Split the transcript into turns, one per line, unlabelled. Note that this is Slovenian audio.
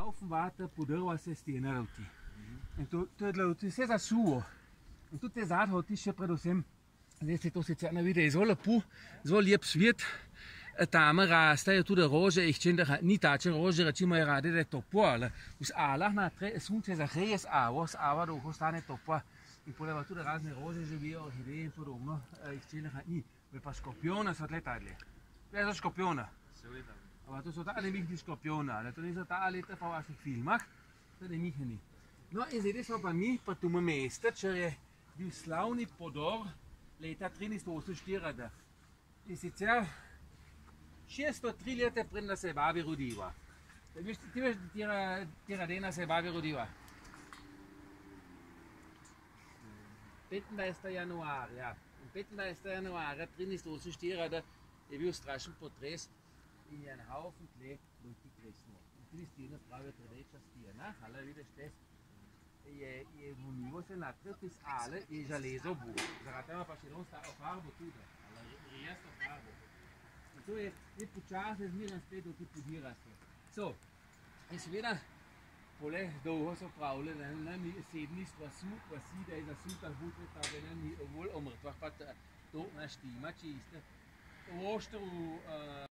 Haufen water podrva se stene ravti. In to, to je ravti vse zasuvo. In tudi te zadhoти še predvsem, zdaj se to sicer ne vidi, je zelo lepo, zelo lep svet. Tam rastejo tudi rože, jih če ni tače rože, recimo je rade, da je topo, ali v alah na tre, sunce zahreje s avo, s avo, da lahko stane topo. In poleva tudi razne rože živijo, orhideje in podobno, jih če ni. Pa škorpione so tle tadle. Kaj so škorpione?
Seveda.
Aber to so ta nemihni škorpione, ali to niso ta leta v vaših filmah, to nemihni. No in zdaj smo pa mi, pa tu mesto, če je bil slavni podor leta 1348. In sicer 603 leta pred da se je babi rodila. Veš, ti veš, tira dena se je babi rodila? 25. januarja. In 25. januarja 1348 je bil strašen potres in je en haufen tle ljudi kresno. In tri stene pravijo rdeča stena, ali vidiš te, je, je vunivo se nakrep iz ale je železo bu. Zaradi tega pa še non sta farbo tudi, ali rijesta farbo. In to je, je počasno zmeraj spet do ti podiraste. So, in seveda, pole dolgo so pravili, da ne mi sedmistva su, pa si, da je butre, pa da ne mi bolj o mrtvah, pa to naštima čisto. V oštru uh,